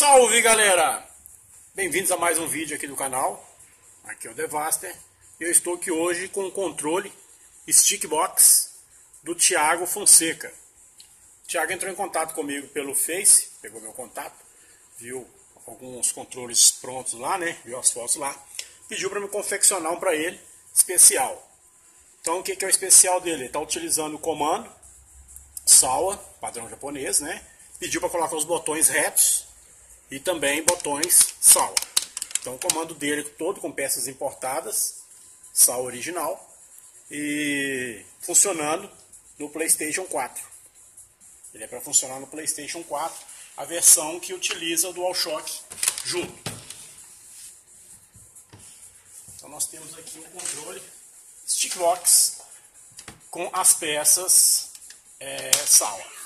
Salve galera! Bem-vindos a mais um vídeo aqui do canal. Aqui é o Devaster. Eu estou aqui hoje com o controle Stickbox do Thiago Fonseca. O Thiago entrou em contato comigo pelo Face, pegou meu contato, viu alguns controles prontos lá, né? Viu as fotos lá. Pediu para me confeccionar um para ele especial. Então o que, é o especial dele? Ele está utilizando o comando SAWA, padrão japonês, né? Pediu para colocar os botões retos e também botões SAWA. Então o comando dele todo com peças importadas, SAWA original e funcionando no PlayStation 4. Ele é para funcionar no PlayStation 4, a versão que utiliza o DualShock junto. Então nós temos aqui um controle Stickbox com as peças é, SAWA.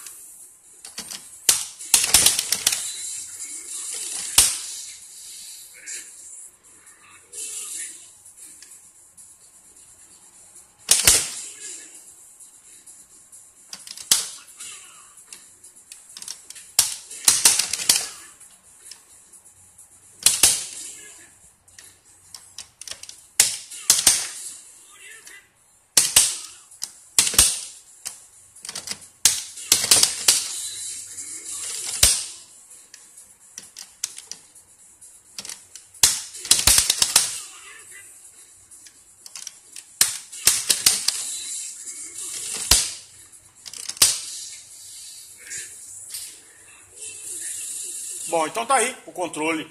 Bom, então tá aí o controle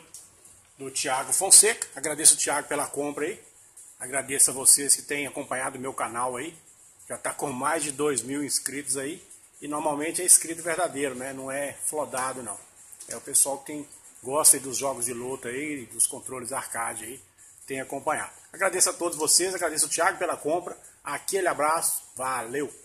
do Thiago Fonseca. Agradeço o Thiago pela compra aí. Agradeço a vocês que têm acompanhado o meu canal aí. Já está com mais de 2 mil inscritos aí. E normalmente é inscrito verdadeiro, né? Não é flodado não. É o pessoal que tem, gosta dos jogos de luta aí, dos controles arcade aí, tem acompanhado. Agradeço a todos vocês, agradeço o Thiago pela compra. Aquele abraço, valeu!